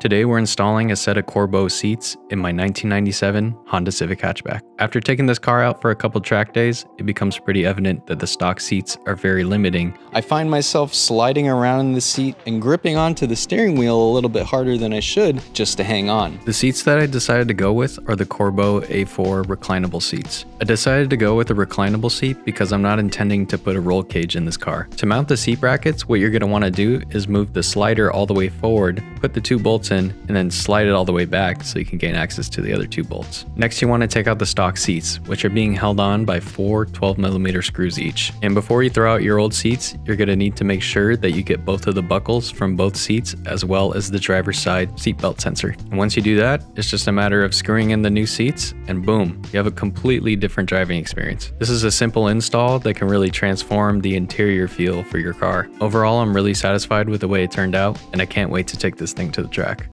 Today we're installing a set of Corbeau seats in my 1997 Honda Civic hatchback. After taking this car out for a couple track days, it becomes pretty evident that the stock seats are very limiting. I find myself sliding around in the seat and gripping onto the steering wheel a little bit harder than I should just to hang on. The seats that I decided to go with are the Corbeau A4 reclinable seats. I decided to go with a reclinable seat because I'm not intending to put a roll cage in this car. To mount the seat brackets, what you're going to want to do is move the slider all the way forward, put the two bolts in, and then slide it all the way back so you can gain access to the other two bolts. Next, you want to take out the stock seats, which are being held on by four 12mm screws each. And before you throw out your old seats, you're going to need to make sure that you get both of the buckles from both seats as well as the driver's side seatbelt sensor. And once you do that, it's just a matter of screwing in the new seats and boom, you have a completely different driving experience. This is a simple install that can really transform the interior feel for your car. Overall, I'm really satisfied with the way it turned out and I can't wait to take this thing to the track.